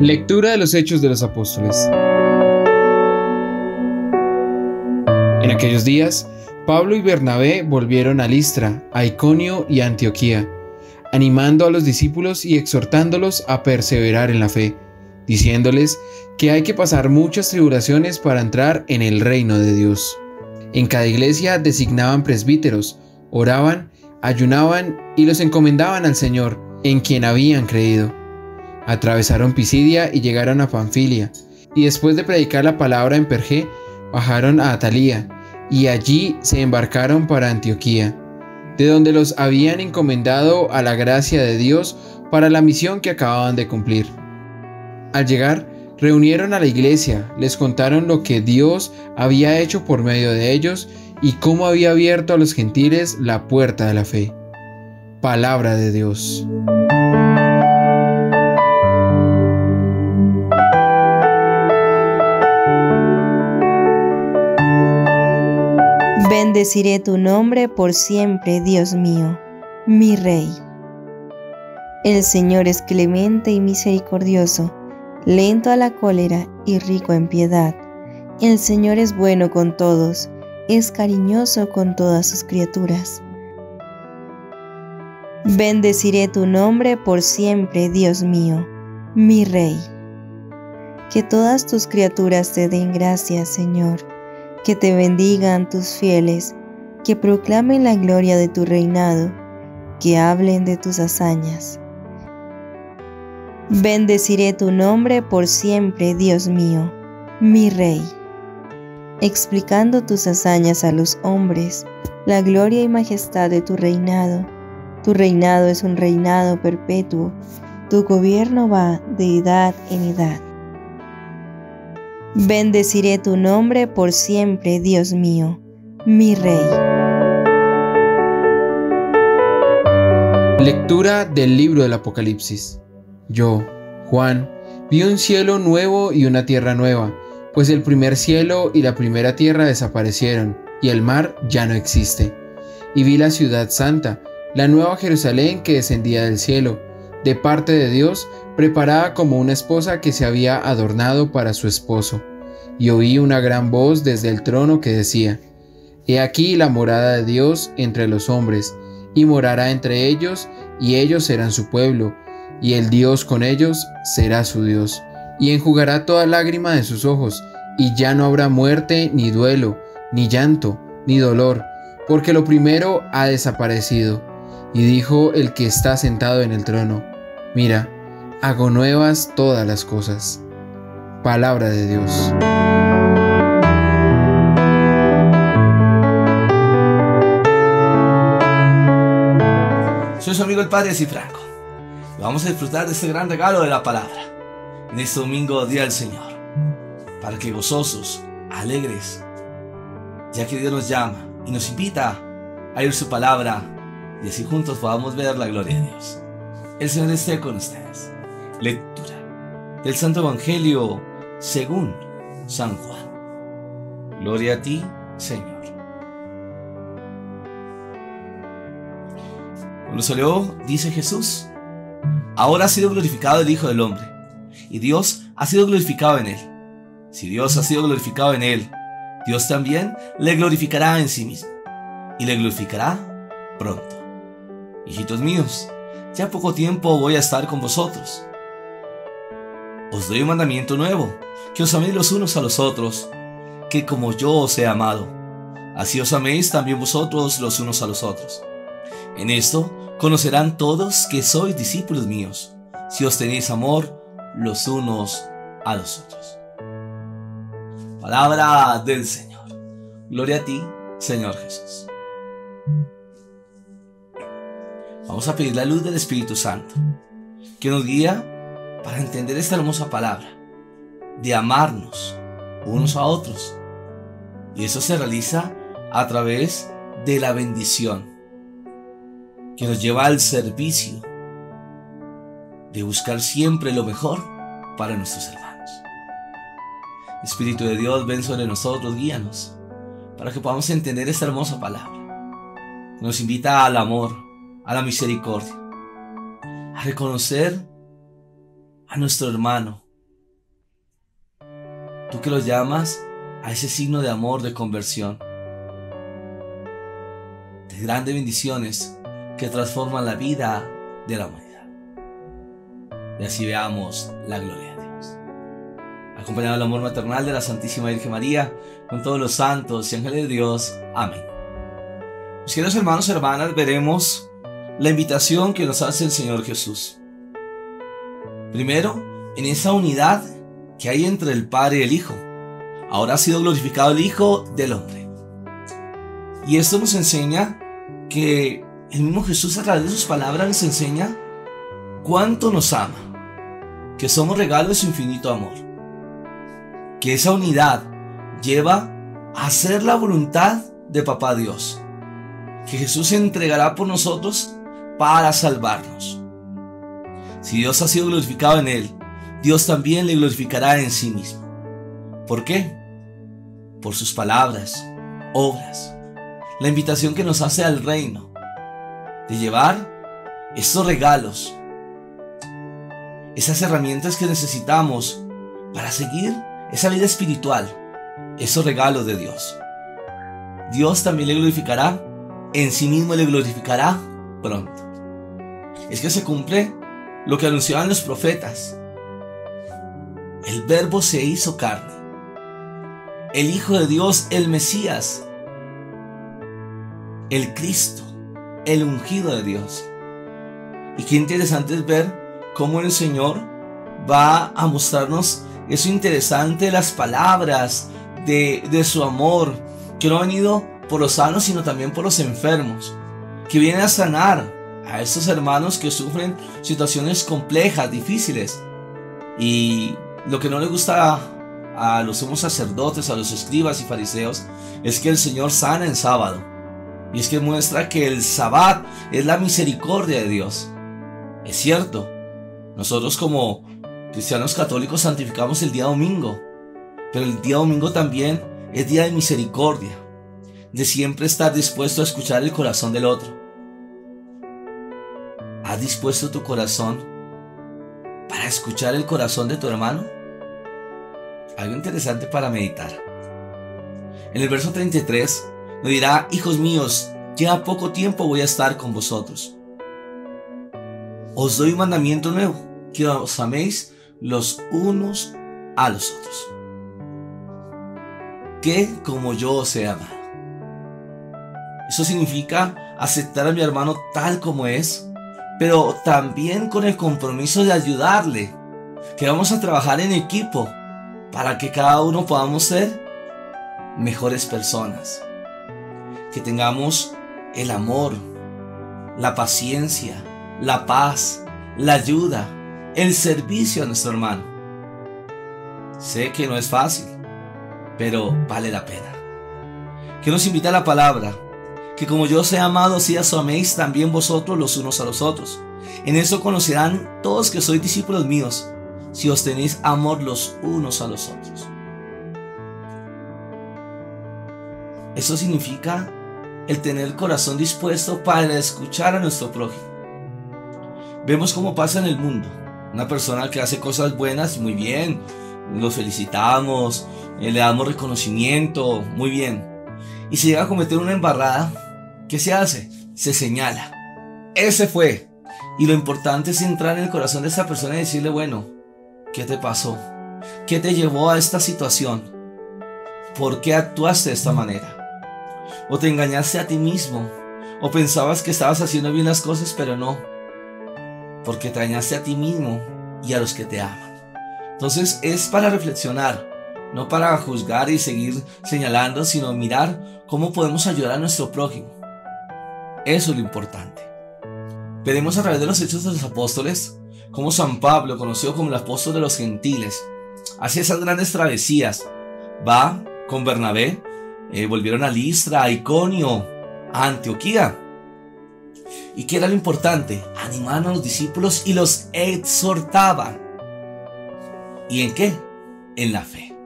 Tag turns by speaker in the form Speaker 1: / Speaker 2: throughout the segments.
Speaker 1: Lectura de los Hechos de los Apóstoles. En aquellos días, Pablo y Bernabé volvieron a Listra, a Iconio y a Antioquía, animando a los discípulos y exhortándolos a perseverar en la fe, diciéndoles que hay que pasar muchas tribulaciones para entrar en el reino de Dios. En cada iglesia designaban presbíteros, oraban, ayunaban y los encomendaban al Señor, en quien habían creído. Atravesaron Pisidia y llegaron a Panfilia, y después de predicar la palabra en Pergé, bajaron a Atalía, y allí se embarcaron para Antioquía, de donde los habían encomendado a la gracia de Dios para la misión que acababan de cumplir. Al llegar, reunieron a la iglesia, les contaron lo que Dios había hecho por medio de ellos y cómo había abierto a los gentiles la puerta de la fe. Palabra de Dios.
Speaker 2: Bendeciré tu nombre por siempre, Dios mío, mi Rey. El Señor es clemente y misericordioso, lento a la cólera y rico en piedad. El Señor es bueno con todos, es cariñoso con todas sus criaturas. Bendeciré tu nombre por siempre, Dios mío, mi Rey. Que todas tus criaturas te den gracias, Señor que te bendigan tus fieles, que proclamen la gloria de tu reinado, que hablen de tus hazañas. Bendeciré tu nombre por siempre, Dios mío, mi Rey. Explicando tus hazañas a los hombres, la gloria y majestad de tu reinado. Tu reinado es un reinado perpetuo, tu gobierno va de edad en edad. Bendeciré tu nombre por siempre, Dios mío, mi Rey.
Speaker 1: Lectura del libro del Apocalipsis. Yo, Juan, vi un cielo nuevo y una tierra nueva, pues el primer cielo y la primera tierra desaparecieron, y el mar ya no existe. Y vi la ciudad santa, la nueva Jerusalén que descendía del cielo, de parte de Dios, preparada como una esposa que se había adornado para su esposo. Y oí una gran voz desde el trono que decía, He aquí la morada de Dios entre los hombres, y morará entre ellos, y ellos serán su pueblo, y el Dios con ellos será su Dios. Y enjugará toda lágrima de sus ojos, y ya no habrá muerte, ni duelo, ni llanto, ni dolor, porque lo primero ha desaparecido. Y dijo el que está sentado en el trono, Mira, hago nuevas todas las cosas. Palabra de Dios.
Speaker 3: Soy su amigo el Padre Cifranco. Vamos a disfrutar de este gran regalo de la palabra en este domingo, Día del Señor. Para que gozosos, alegres, ya que Dios nos llama y nos invita a ir su palabra y así juntos podamos ver la gloria de Dios. El Señor esté con ustedes. Lectura del Santo Evangelio según San Juan. Gloria a ti, Señor. Cuando salió, dice Jesús, ahora ha sido glorificado el Hijo del Hombre, y Dios ha sido glorificado en él. Si Dios ha sido glorificado en él, Dios también le glorificará en sí mismo, y le glorificará pronto. Hijitos míos, ya poco tiempo voy a estar con vosotros. Os doy un mandamiento nuevo, que os améis los unos a los otros, que como yo os he amado, así os améis también vosotros los unos a los otros. En esto conocerán todos que sois discípulos míos, si os tenéis amor los unos a los otros. Palabra del Señor. Gloria a ti, Señor Jesús. Vamos a pedir la luz del Espíritu Santo, que nos guía para entender esta hermosa palabra, de amarnos unos a otros. Y eso se realiza a través de la bendición, que nos lleva al servicio, de buscar siempre lo mejor para nuestros hermanos. Espíritu de Dios, ven sobre nosotros, guíanos, para que podamos entender esta hermosa palabra. Nos invita al amor, a la misericordia, a reconocer a nuestro hermano tú que lo llamas a ese signo de amor, de conversión, de grandes bendiciones que transforman la vida de la humanidad. Y así veamos la gloria de Dios. Acompañado del amor maternal de la Santísima Virgen María, con todos los santos y ángeles de Dios. Amén. Mis queridos hermanos y hermanas, veremos la invitación que nos hace el Señor Jesús. Primero, en esa unidad que hay entre el Padre y el Hijo. Ahora ha sido glorificado el Hijo del Hombre. Y esto nos enseña que el mismo Jesús a través de sus palabras nos enseña cuánto nos ama, que somos regalo de su infinito amor, que esa unidad lleva a hacer la voluntad de Papá Dios, que Jesús se entregará por nosotros para salvarnos. Si Dios ha sido glorificado en él, Dios también le glorificará en sí mismo. ¿Por qué? Por sus palabras, obras, la invitación que nos hace al reino, de llevar estos regalos, esas herramientas que necesitamos para seguir esa vida espiritual, esos regalos de Dios. Dios también le glorificará, en sí mismo le glorificará pronto. Es que se cumple lo que anunciaban los profetas. El verbo se hizo carne. El Hijo de Dios, el Mesías, el Cristo, el ungido de Dios. Y qué interesante es ver cómo el Señor va a mostrarnos eso interesante, las palabras de, de su amor, que no ha venido por los sanos, sino también por los enfermos, que viene a sanar a estos hermanos que sufren situaciones complejas, difíciles. Y lo que no le gusta a, los sumos sacerdotes, a los escribas y fariseos, es que el Señor sana en sábado. Y es que muestra que el sabbat es la misericordia de Dios. Es cierto, nosotros como cristianos católicos santificamos el día domingo, pero el día domingo también es día de misericordia, de siempre estar dispuesto a escuchar el corazón del otro. ¿Has dispuesto tu corazón para escuchar el corazón de tu hermano? Algo interesante para meditar. En el verso 33 nos dirá, hijos míos, ya poco tiempo voy a estar con vosotros. Os doy un mandamiento nuevo, que os améis los unos a los otros. Que como yo os he amado. Eso significa aceptar a mi hermano tal como es, pero también con el compromiso de ayudarle, que vamos a trabajar en equipo para que cada uno podamos ser mejores personas, que tengamos el amor, la paciencia, la paz, la ayuda, el servicio a nuestro hermano. Sé que no es fácil, pero vale la pena. Que nos invita a la palabra que como yo os he amado, así os améis también vosotros los unos a los otros. En eso conocerán todos que sois discípulos míos, si os tenéis amor los unos a los otros. Eso significa el tener el corazón dispuesto para escuchar a nuestro prójimo. Vemos cómo pasa en el mundo. Una persona que hace cosas buenas, muy bien, lo felicitamos, eh, le damos reconocimiento, muy bien. Y si llega a cometer una embarrada, ¿Qué se hace? Se señala. Ese fue. Y lo importante es entrar en el corazón de esa persona y decirle, bueno, ¿qué te pasó? ¿Qué te llevó a esta situación? ¿Por qué actuaste de esta manera? ¿O te engañaste a ti mismo? ¿O pensabas que estabas haciendo bien las cosas, pero no? Porque te engañaste a ti mismo y a los que te aman. Entonces es para reflexionar, no para juzgar y seguir señalando, sino mirar cómo podemos ayudar a nuestro prójimo. Eso es lo importante. Veremos a través de los hechos de los apóstoles cómo San Pablo, conocido como el apóstol de los gentiles, hace esas grandes travesías. Va con Bernabé, eh, volvieron a Listra, a Iconio, a Antioquía. ¿Y qué era lo importante? Animaban a los discípulos y los exhortaban. ¿Y en qué? En la fe.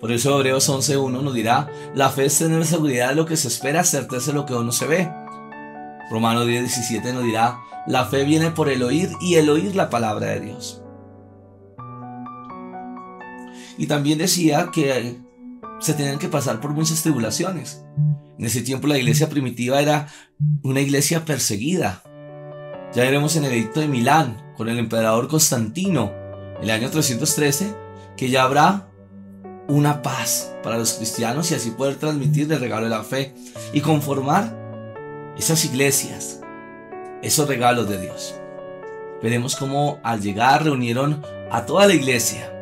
Speaker 3: Por eso Hebreos 11.1 nos dirá, la fe es tener seguridad de lo que se espera, certeza de lo que aún no se ve. Romano 10:17 nos dirá, la fe viene por el oír y el oír la palabra de Dios. Y también decía que se tenían que pasar por muchas tribulaciones. En ese tiempo la iglesia primitiva era una iglesia perseguida. Ya veremos en el edicto de Milán con el emperador Constantino, el año 313, que ya habrá una paz para los cristianos y así poder transmitir el regalo de la fe y conformar esas iglesias, esos regalos de Dios. Veremos cómo al llegar reunieron a toda la iglesia.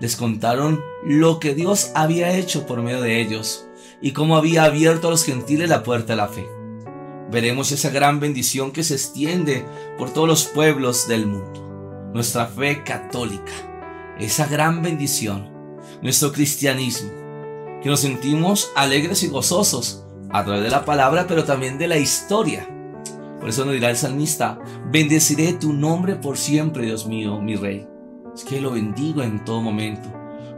Speaker 3: Les contaron lo que Dios había hecho por medio de ellos y cómo había abierto a los gentiles la puerta de la fe. Veremos esa gran bendición que se extiende por todos los pueblos del mundo. Nuestra fe católica, esa gran bendición, nuestro cristianismo, que nos sentimos alegres y gozosos a través de la palabra, pero también de la historia. Por eso nos dirá el salmista, bendeciré tu nombre por siempre, Dios mío, mi rey. Es que lo bendigo en todo momento,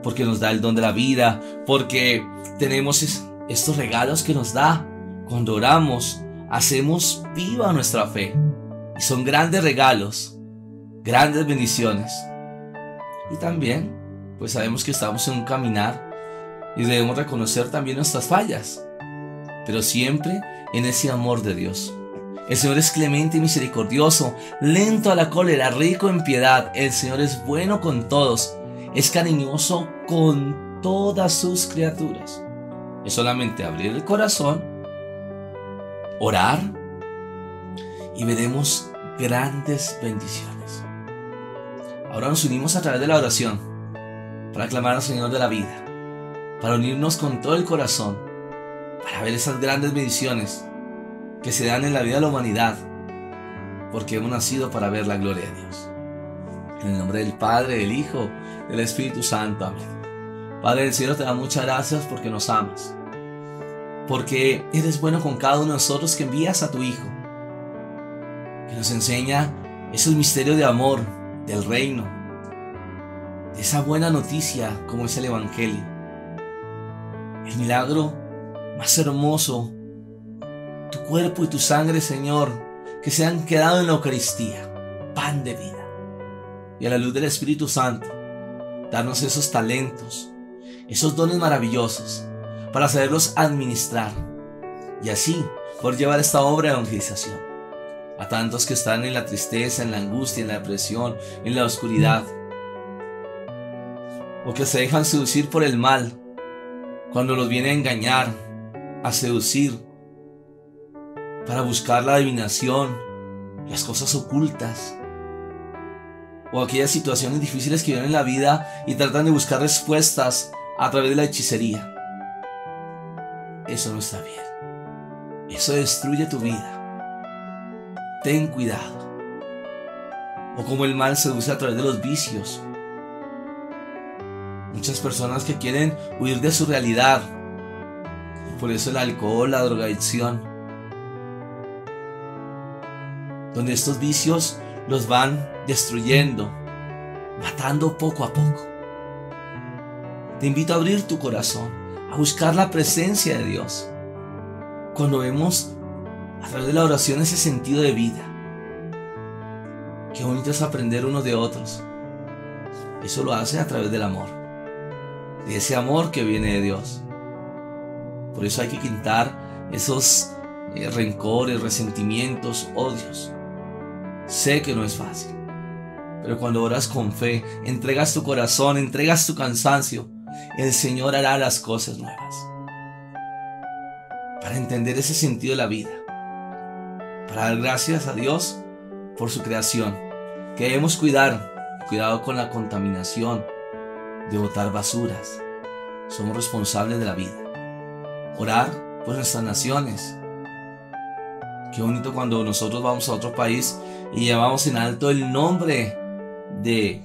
Speaker 3: porque nos da el don de la vida, porque tenemos estos regalos que nos da. Cuando oramos, hacemos viva nuestra fe. Y son grandes regalos, grandes bendiciones. Y también, pues sabemos que estamos en un caminar y debemos reconocer también nuestras fallas, pero siempre en ese amor de Dios. El Señor es clemente y misericordioso, lento a la cólera, rico en piedad. El Señor es bueno con todos, es cariñoso con todas sus criaturas. Es solamente abrir el corazón, orar y veremos grandes bendiciones. Ahora nos unimos a través de la oración para clamar al Señor de la vida, para unirnos con todo el corazón, para ver esas grandes bendiciones que se dan en la vida de la humanidad, porque hemos nacido para ver la gloria de Dios. En el nombre del Padre, del Hijo, del Espíritu Santo. Amén. Padre del cielo, te da muchas gracias porque nos amas, porque eres bueno con cada uno de nosotros que envías a tu Hijo, que nos enseña esos misterios de amor, del reino, de esa buena noticia como es el Evangelio. El milagro más hermoso tu cuerpo y tu sangre, Señor, que se han quedado en la Eucaristía, pan de vida. Y a la luz del Espíritu Santo, darnos esos talentos, esos dones maravillosos, para saberlos administrar. Y así, por llevar esta obra de evangelización a tantos que están en la tristeza, en la angustia, en la depresión, en la oscuridad, o que se dejan seducir por el mal, cuando los viene a engañar, a seducir, para buscar la adivinación, las cosas ocultas, o aquellas situaciones difíciles que viven en la vida y tratan de buscar respuestas a través de la hechicería. Eso no está bien. Eso destruye tu vida. Ten cuidado. O como el mal seduce a través de los vicios. Muchas personas que quieren huir de su realidad. Por eso el alcohol, la drogadicción donde estos vicios los van destruyendo, matando poco a poco. Te invito a abrir tu corazón, a buscar la presencia de Dios. Cuando vemos a través de la oración ese sentido de vida. Qué bonito es aprender unos de otros. Eso lo hace a través del amor. De ese amor que viene de Dios. Por eso hay que quitar esos eh, rencores, resentimientos, odios. Sé que no es fácil, pero cuando oras con fe, entregas tu corazón, entregas tu cansancio, el Señor hará las cosas nuevas. Para entender ese sentido de la vida, para dar gracias a Dios por su creación, que debemos cuidar, cuidado con la contaminación, de botar basuras. Somos responsables de la vida. Orar por nuestras naciones, Qué bonito cuando nosotros vamos a otro país y llevamos en alto el nombre de,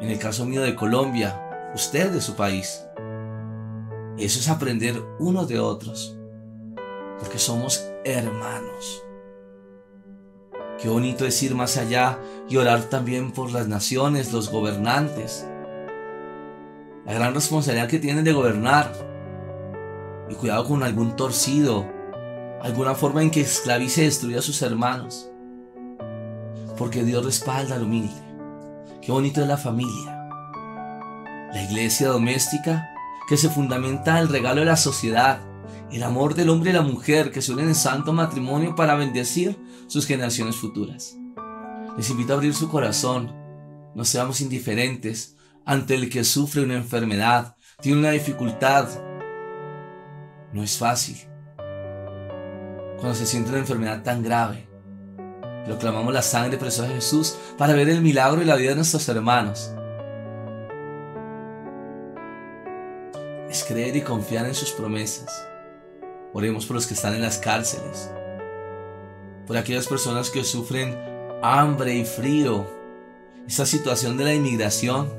Speaker 3: en el caso mío de Colombia, usted de su país. Eso es aprender unos de otros, porque somos hermanos. Qué bonito es ir más allá y orar también por las naciones, los gobernantes. La gran responsabilidad que tienen de gobernar. Y cuidado con algún torcido alguna forma en que esclavice y destruya a sus hermanos. Porque Dios respalda al humilde. Qué bonito es la familia. La iglesia doméstica, que se fundamenta en el regalo de la sociedad, el amor del hombre y la mujer que se unen en santo matrimonio para bendecir sus generaciones futuras. Les invito a abrir su corazón, no seamos indiferentes ante el que sufre una enfermedad, tiene una dificultad. No es fácil. Cuando se siente una enfermedad tan grave, proclamamos la sangre preciosa de Jesús para ver el milagro y la vida de nuestros hermanos. Es creer y confiar en sus promesas. Oremos por los que están en las cárceles, por aquellas personas que sufren hambre y frío, esa situación de la inmigración,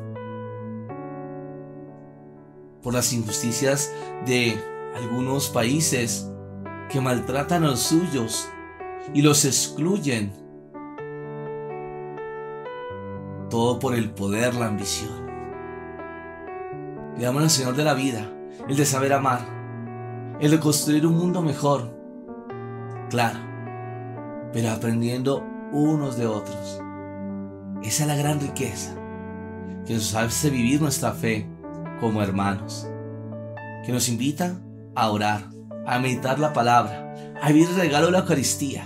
Speaker 3: por las injusticias de algunos países que maltratan a los suyos y los excluyen. Todo por el poder, la ambición. Pidamos al Señor de la vida, el de saber amar, el de construir un mundo mejor. Claro, pero aprendiendo unos de otros. Esa es la gran riqueza, que nos hace vivir nuestra fe como hermanos, que nos invita a orar, a meditar la palabra, a vivir el regalo de la Eucaristía,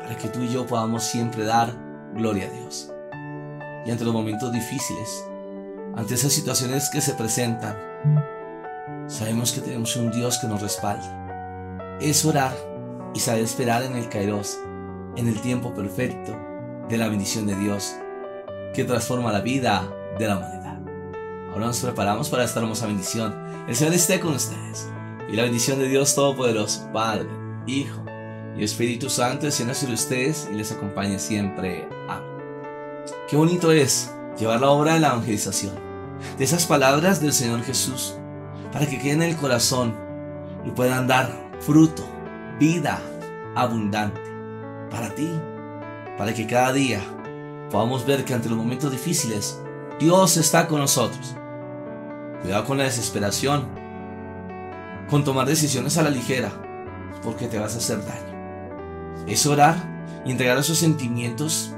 Speaker 3: para que tú y yo podamos siempre dar gloria a Dios. Y ante los momentos difíciles, ante esas situaciones que se presentan, sabemos que tenemos un Dios que nos respalda. Es orar y saber esperar en el Kairos, en el tiempo perfecto de la bendición de Dios, que transforma la vida de la humanidad. Ahora nos preparamos para esta hermosa bendición. El Señor esté con ustedes. Y la bendición de Dios Todopoderoso, Padre, Hijo y Espíritu Santo descienda sobre ustedes y les acompañe siempre. Amén. Qué bonito es llevar la obra de la evangelización, de esas palabras del Señor Jesús, para que queden en el corazón y puedan dar fruto, vida abundante para ti, para que cada día podamos ver que ante los momentos difíciles Dios está con nosotros. Cuidado con la desesperación, con tomar decisiones a la ligera, porque te vas a hacer daño. Es orar y entregar esos sentimientos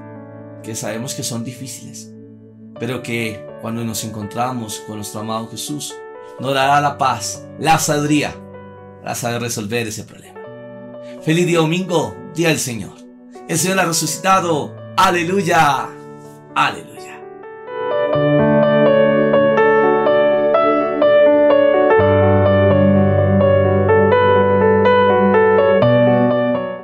Speaker 3: que sabemos que son difíciles, pero que cuando nos encontramos con nuestro amado Jesús, nos dará la paz, la sabiduría para saber resolver ese problema. Feliz día domingo, día del Señor. El Señor ha resucitado. Aleluya. Aleluya.